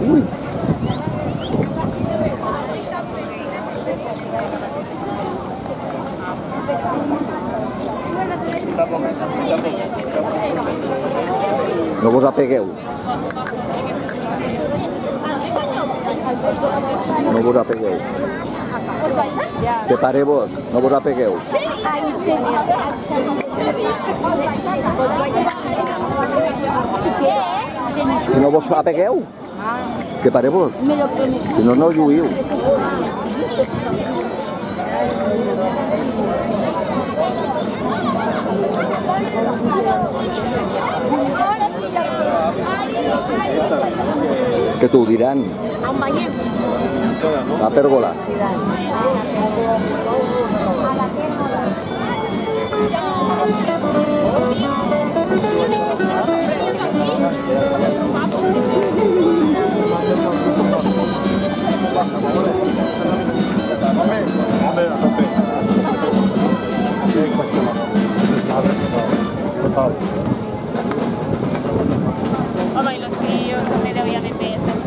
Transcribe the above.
Uy. No vos apegueu. No vos apegueu. Separeu-vos, no vos apegueu. No vos apegueu? Que paremos. Que no nos lluvió. Que tú dirán. A pergola. Pau. Y los críos también obviamente están.